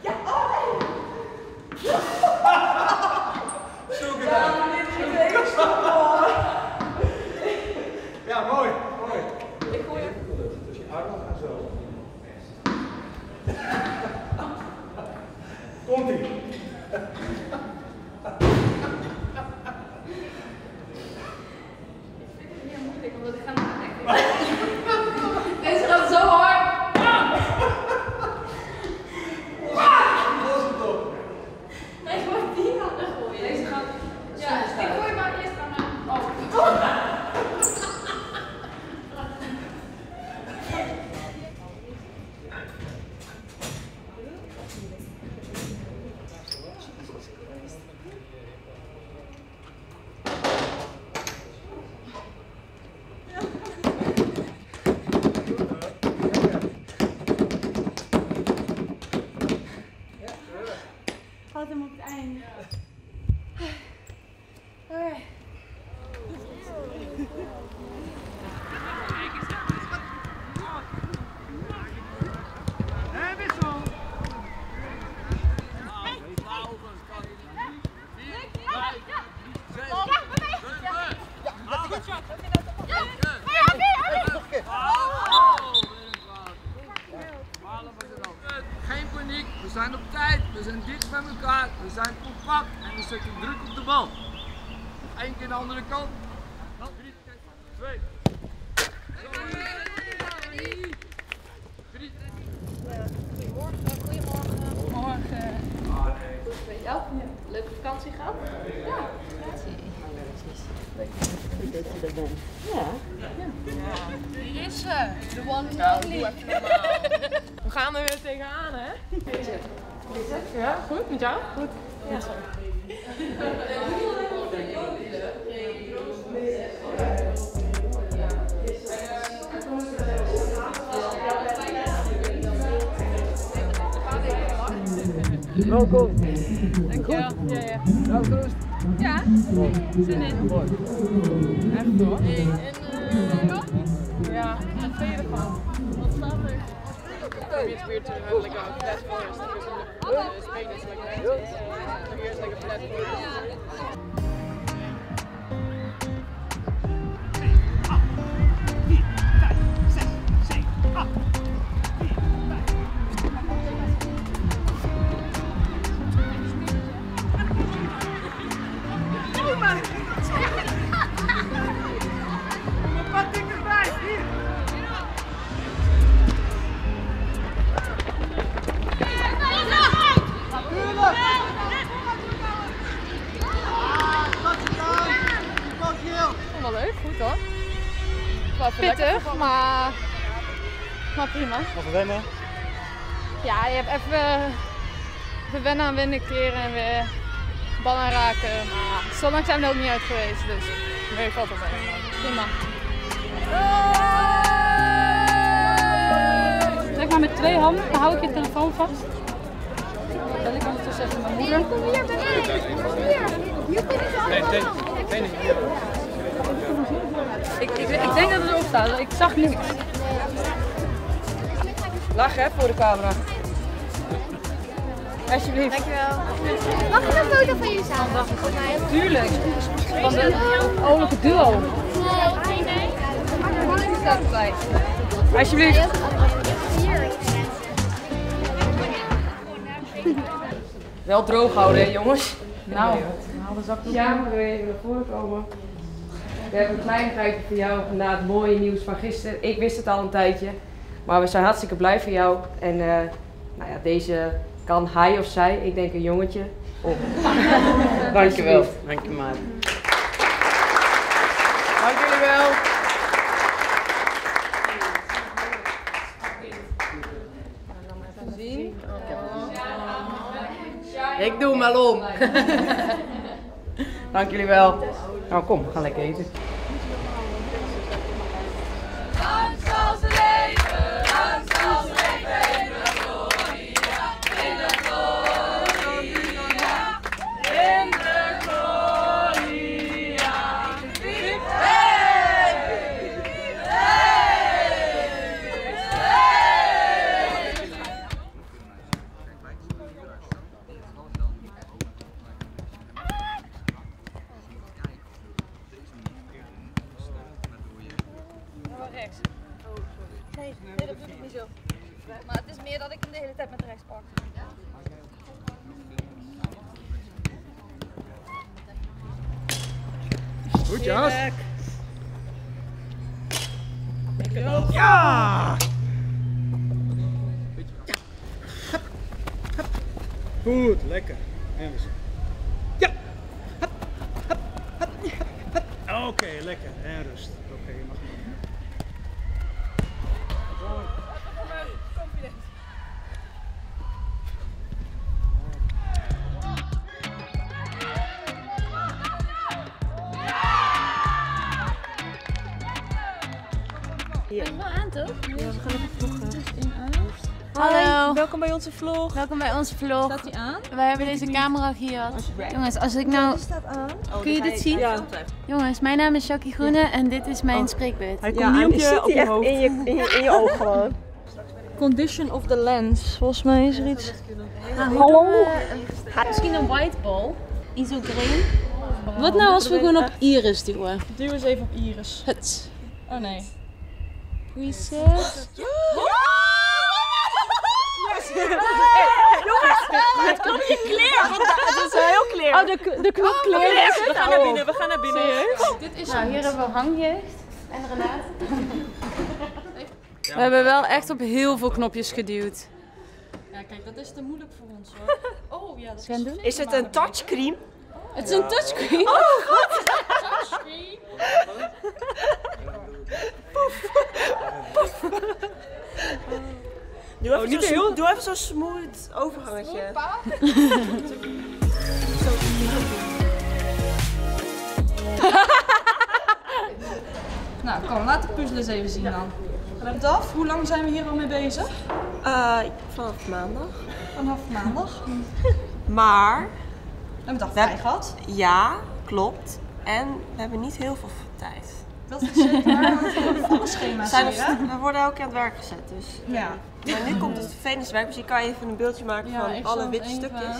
Ja, oh nee! Zo gedaan. Ja, dit is zo Ja, mooi, mooi. Ik gooi even. Dus je armen gaan zo. Komt-ie. Ja, moeilijk, omdat ik ga nadenken. Deze gaat zo hard. Los het op. Nee, ik word die aan het gooien. Deze gaat. Ja, ik gooi maar eerst aan mijn. Oh. Houd hem op het einde. Oké. Geen paniek, we zijn op tijd, we we zijn compact en we zetten druk op de bal. Één keer de andere kant. Twee. Drie. Morgen. Met jou? Leuke vakantie gehad? Ja, Goed dat je er. Ja. Hier is ze. De one and Nou, only. We gaan er weer tegenaan, hè? Ja, goed met jou? Goed. Ja. Welkom. Dankjewel. Ja, ja. Nou. Ja, zin in. Mooi. Echt hoor. En, eh, ja, wat vind je ervan? Wat staat er? It's weird to have like a flat forest because in the uh, Spain it's like mountains. Maar, maar prima. Even wennen. Ja, je hebt even, even wennen aan winnen keren en weer bal aanraken. Maar zo lang zijn we er ook niet uit geweest, dus Nee, valt wel mee. prima. Zeg maar met twee handen, dan hou ik je telefoon vast. Bel ik ondertussen even mijn moeder. Kom hier, beneden. Kom hier. Hier kun je zo allemaal. Ik, ik, ik denk dat het staat, ik zag niks. Lach hè, voor de camera. Alsjeblieft. Mag ik een foto van jullie samen? Voor mij. Tuurlijk. Van de oorlijke duo. Nee, nee. Die staat erbij. Alsjeblieft. Wel droog houden hè jongens. Nou, haal de zakdoek. Ja, maar weer even naar voren komen. We hebben een kleinigheidje voor jou na het mooie nieuws van gisteren. Ik wist het al een tijdje, maar we zijn hartstikke blij voor jou. En eh, nou ja, deze kan hij of zij, ik denk een jongetje, op. Dankjewel. Dank je maar. Dank jullie wel. Ik doe hem wel om. Dank jullie wel. Nou kom, we gaan lekker eten. Is meer dat ik hem de hele tijd met rechts pak. Goed Jas. Ja! Goed, lekker. En we zijn. Ja! Hup, hup, hup, hup, hup. Oké, lekker. En rust. Oké, je mag hem. Hallo, Welkom bij onze vlog. welkom bij onze vlog. Staat die aan? Wij hebben deze camera gehad. Jongens, als ik nou... Kun je dit zien? Ja. Jongens, mijn naam is Jackie Groene en dit is mijn spreekbeurt. Hij komt niet op je, op je hoofd. in je, in je, in je oog gewoon. Condition of the lens. Volgens mij is er iets. Hallo? Misschien een white ball. Isogreen. Wat nou als we gewoon op iris duwen? Duw eens even op Iris. Het. Oh nee. Reset. Het knopje clear. Het is heel clear. Oh, de, de knop kleert. We gaan naar binnen. We gaan naar binnen. Dit is nou, hier hebben we hangjeugd. En Renate. We hebben wel echt op heel veel knopjes geduwd. Ja, kijk, dat is te moeilijk voor ons hoor. Oh ja, dat is Is het een touchscreen? Het is een touchscreen. Doe even, niet heel... Doe even zo'n smooth overgangetje. Nou, kom, laat de puzzel eens even zien dan. Remt af, hoe lang zijn we hier al mee bezig? Eh, vanaf maandag. Vanaf maandag. Maar, We hebben het We al vrij gehad. ja, klopt. En we hebben niet heel veel tijd. Dat is zeker waar. We hebben volle schema's Zijn hè? we, we worden elke keer aan het werk gezet, dus. Ja. Maar nu komt het vervelendste werk, dus ik kan even een beeldje maken Ja, van alle witte stukjes.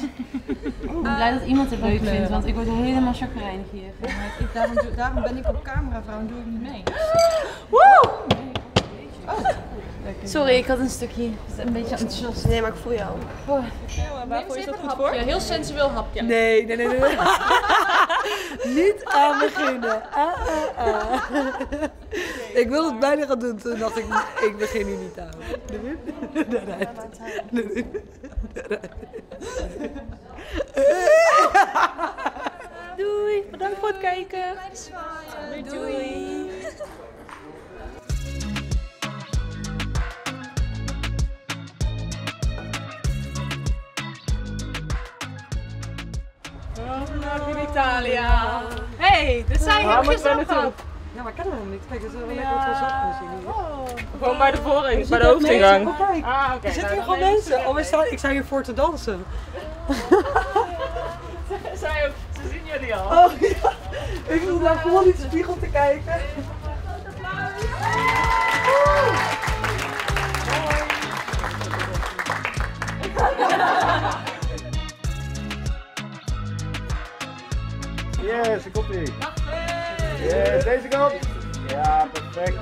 Ik ben blij dat iemand het leuk vindt, want ik word helemaal chagrijnig hier. Ik, daarom, doe- daarom ben ik op cameravrouw en doe ik niet mee. Sorry, ik had een stukje. Het is een beetje enthousiast. Nee, maar ik voel jou. Waarvoor is dat goed voor? Ja, heel sensueel hapje. Nee, nee, nee, nee. niet aan beginnen. Ah, ah, ah. Ik wil het bijna gaan doen, toen dacht ik, ik begin hier niet aan. Doei, bedankt voor het kijken. Doei. In Italië. Hey, dit zijn we gisteren. Ja, maar ik ken hem niet. Kijk, dat is wel lekker wat we zo kunnen zien. Gewoon bij de vooring, bij de hoofdingang. Oh, kijk. Ah, oké. Er zitten hier gewoon mensen. Oh, we staan, ik sta hier voor te dansen. Zij ook, ze zien jullie al. Oh ja. Ik wil daar gewoon in de spiegel te kijken. Yes, ik komt ie. Yes, deze kant. Ja, perfect.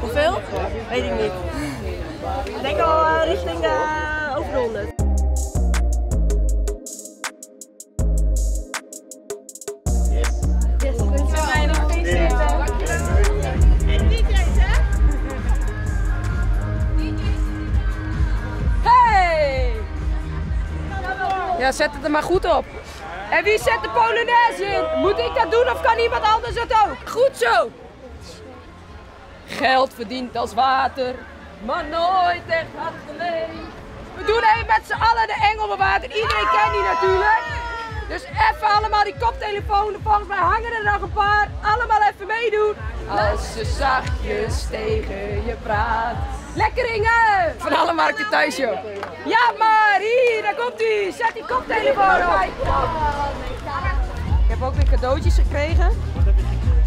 Hoeveel? Weet ik niet. Ik denk al eh, richting uh, over de 100. Het er maar goed op. En wie zet de Polonaise in? Moet ik dat doen of kan iemand anders het ook? Goed zo! Geld verdient als water, maar nooit echt hard geleend. We doen even met z'n allen de engelbewaarder. Iedereen kent die natuurlijk. Dus even allemaal die koptelefoon. Volgens mij hangen er nog een paar. Allemaal even meedoen. Als ze zachtjes tegen je praat. Lekkeringen! Van alle markten thuis, joh. Ja, maar hier, daar komt ie. Zet die koptelefoon op. Ik heb ook weer cadeautjes gekregen.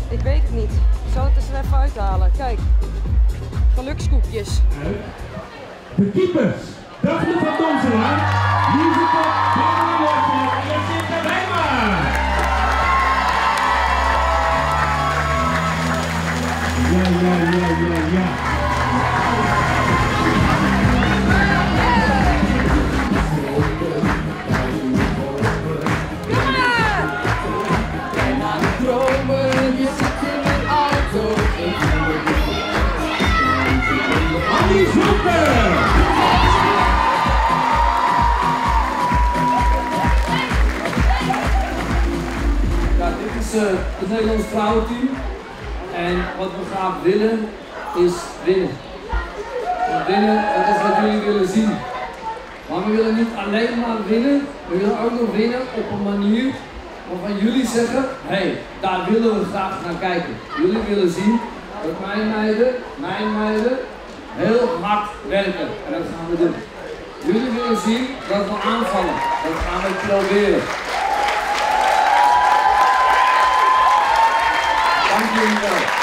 Ik weet het niet. Ik zal het eens even uithalen. Kijk. Gelukskoekjes. De keepers, Daphne van Donselaar, het Nederlands vrouwenteam. En wat we graag willen is winnen. Want winnen, dat is wat jullie willen zien. Maar we willen niet alleen maar winnen, we willen ook nog winnen op een manier waarvan jullie zeggen, hé, hey, daar willen we graag naar kijken. Jullie willen zien dat mijn meiden, mijn meiden, heel hard werken. En dat gaan we doen. Jullie willen zien dat we aanvallen. Dat gaan we proberen. Dank jullie wel.